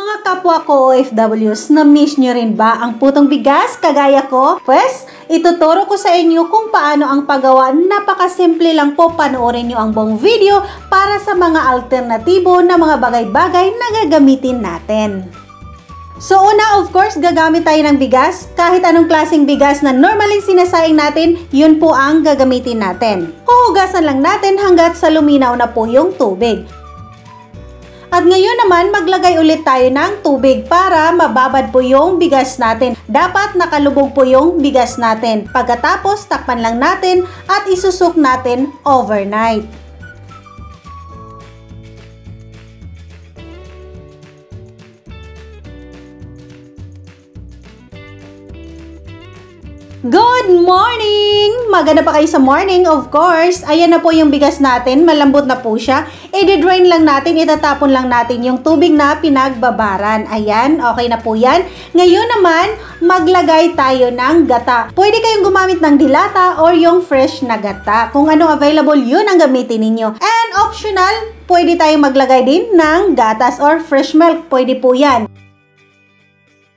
Mga kapwa ko OFWs, na-miss nyo rin ba ang putong bigas kagaya ko? Pwes, ituturo ko sa inyo kung paano ang paggawa. Napakasimple lang po, panoorin nyo ang buong video para sa mga alternatibo na mga bagay-bagay na gagamitin natin. So una, of course, gagamit tayo ng bigas. Kahit anong klaseng bigas na normaling sinasayang natin, yun po ang gagamitin natin. Huhugasan lang natin hanggat sa luminaw na po yung tubig. At ngayon naman, maglagay ulit tayo ng tubig para mababad po yung bigas natin. Dapat nakalubog po yung bigas natin. Pagkatapos, takpan lang natin at isusuk natin overnight. Good morning! Maganda pa kayo sa morning, of course. Ayan na po yung bigas natin. Malambot na po siya. I-drain lang natin, itatapon lang natin yung tubig na pinagbabaran. Ayan, okay na po yan. Ngayon naman, maglagay tayo ng gata. Pwede kayong gumamit ng dilata or yung fresh na gata. Kung anong available, yun ang gamitin ninyo. And optional, pwede tayong maglagay din ng gatas or fresh milk. Pwede po yan.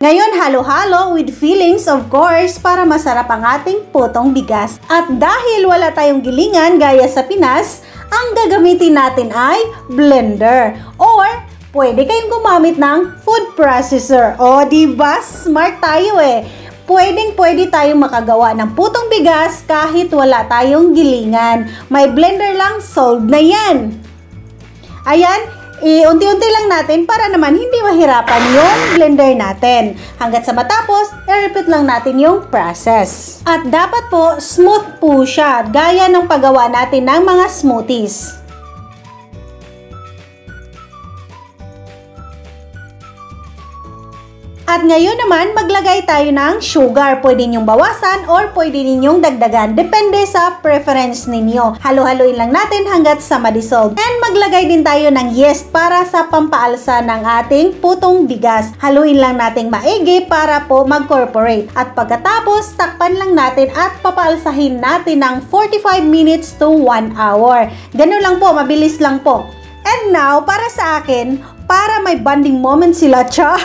Ngayon, halo-halo with fillings of course para masarap ang ating putong bigas. At dahil wala tayong gilingan gaya sa Pinas, ang gagamitin natin ay blender or pwede kayong gumamit ng food processor. O, di ba? Smart tayo eh. Pwedeng pwede tayong makagawa ng putong bigas kahit wala tayong gilingan. May blender lang, solved na yan. Ayan, i-unti-unti lang natin para naman hindi mahirapan yung blender natin. Hanggat sa matapos, i-repeat lang natin yung process. At dapat po, smooth po siya, gaya ng paggawa natin ng mga smoothies. At ngayon naman, maglagay tayo ng sugar. Pwede ninyong bawasan or pwede ninyong dagdagan. Depende sa preference ninyo. Halo-haloin lang natin hanggat sa ma-dissolve. And maglagay din tayo ng yeast para sa pampaalsa ng ating putong bigas. Haluin lang nating maigi para po mag-corporate. At pagkatapos, takpan lang natin at papaalsahin natin ng 45 minutes to 1 hour. Ganun lang po, mabilis lang po. And now, para sa akin, para may bonding moment sila, char.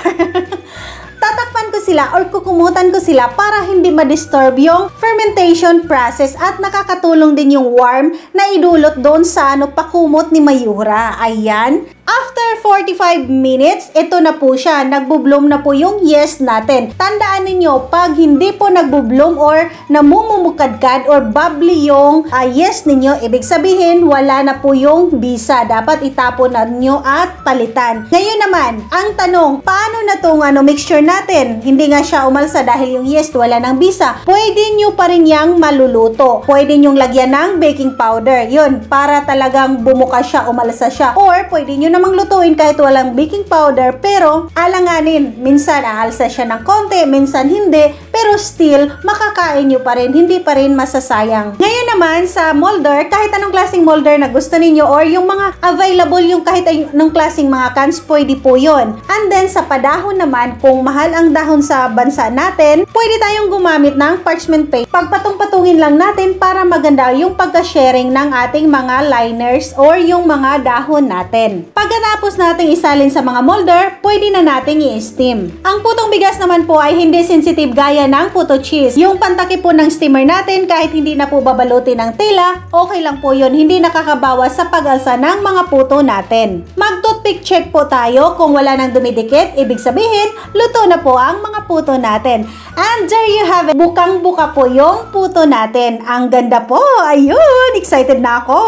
Tatakpan ko sila or kukumutan ko sila para hindi ma-disturb yung fermentation process at nakakatulong din yung warm na idulot doon sa ano pakumot ni Mayura. Ayan. After 45 minutes, ito na po siya. Nagbo-bloom na po yung yes natin. Tandaan ninyo, pag hindi po nagbo-bloom or namumumukadkad or bubbly yung uh, yes ninyo, ibig sabihin, wala na po yung bisa. Dapat itapon na nyo at palitan. Ngayon naman, ang tanong, paano na tong ano, mixture natin? Hindi nga siya umalsa dahil yung yes wala ng bisa. Pwede nyo pa rin yang maluluto. Pwede nyo lagyan ng baking powder. Yun, para talagang bumuka siya, umalsa siya. Or pwede nyo namang lutuin kahit walang baking powder pero alanganin. Minsan aalsa siya ng konti, minsan hindi. Pero still, makakain nyo pa rin. Hindi pa rin masasayang. Ngayon naman sa molder, kahit anong klaseng molder na gusto ninyo or yung mga available yung kahit anong klaseng mga cans, pwede po yun. And then sa padahon naman, kung mahal ang dahon sa bansa natin, pwede tayong gumamit ng parchment paper. Pagpatong-patungin lang natin para maganda yung pagka-sharing ng ating mga liners or yung mga dahon natin. Pagkatapos nating isalin sa mga molder, pwede na nating i-steam. Ang putong bigas naman po ay hindi sensitive gaya ng puto cheese. Yung pantaki po ng steamer natin kahit hindi na po babalutin ng tela, okay lang po yun. Hindi nakakabawas sa pag-alsa ng mga puto natin. Mag-toothpick check po tayo kung wala nang dumidikit. Ibig sabihin, luto na po ang mga puto natin. And there you have it. Bukang-buka po yung puto natin. Ang ganda po. Ayun, excited na ako.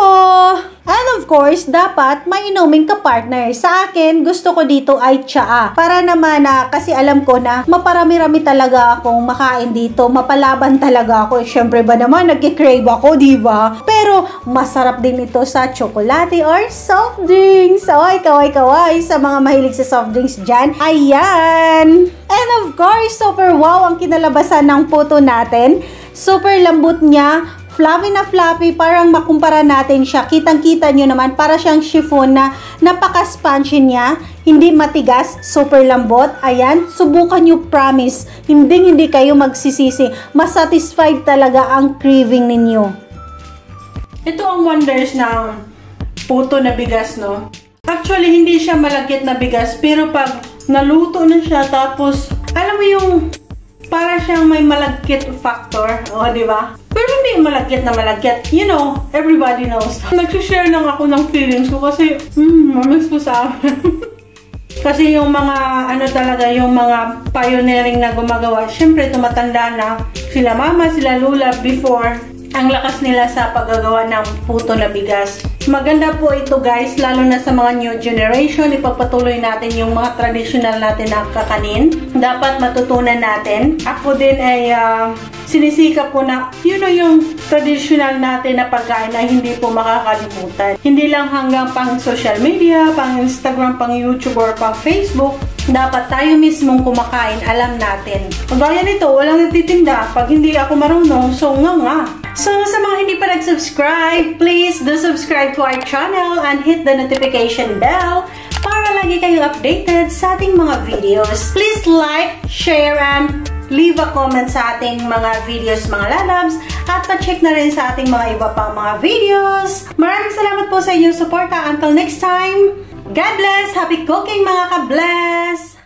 And of course, dapat may inuming ka-partner. Sa akin, gusto ko dito ay tsaa. Para naman na, kasi alam ko na maparami-rami talaga akong makain dito. Mapalaban talaga ako. Siyempre ba naman, nag-crave ako, di ba? Pero, masarap din ito sa chocolate or soft drinks. Oy, kaway-kaway sa mga mahilig sa soft drinks dyan. Ayan! And of course, super wow ang kinalabasan ng puto natin. Super lambot niya, fluffy na fluffy, parang makumpara natin siya. Kitang-kita nyo naman, para siyang chiffon na napaka-spongy niya. Hindi matigas, super lambot. Ayan, subukan nyo, promise. Hindi hindi kayo magsisisi. Masatisfied talaga ang craving ninyo. Ito ang wonders ng puto na bigas, no? Actually, hindi siya malagkit na bigas, pero pag naluto na siya. Tapos, alam mo yung para siyang may malagkit factor. O, di ba? Pero hindi malagkit na malagkit. You know, everybody knows. Nag-share lang ako ng feelings ko kasi, hmm, mamiss ko sa amin. Kasi yung mga, ano talaga, yung mga pioneering na gumagawa, syempre tumatanda na sila mama, sila lula before, ang lakas nila sa paggagawa ng puto na bigas. Maganda po ito guys, lalo na sa mga new generation, ipagpatuloy natin yung mga traditional natin na kakanin. Dapat matutunan natin. Ako din ay uh, sinisikap ko na, you know, yung traditional natin na pagkain ay hindi po makakalimutan. Hindi lang hanggang pang social media, pang Instagram, pang YouTube, or pang Facebook, dapat tayo mismong kumakain, alam natin. Kagaya nito, walang nagtitinda. Pag hindi ako marunong, so nga nga. So, sa mga hindi pa nag-subscribe, please do subscribe to our channel and hit the notification bell para lagi kayong updated sa ating mga videos. Please like, share, and leave a comment sa ating mga videos, mga lalabs, at pa-check na rin sa ating mga iba pang mga videos. Maraming salamat po sa inyong suporta. Until next time, God bless! Happy cooking mga ka-bless!